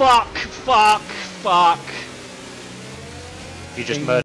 Fuck, fuck, fuck. You just murdered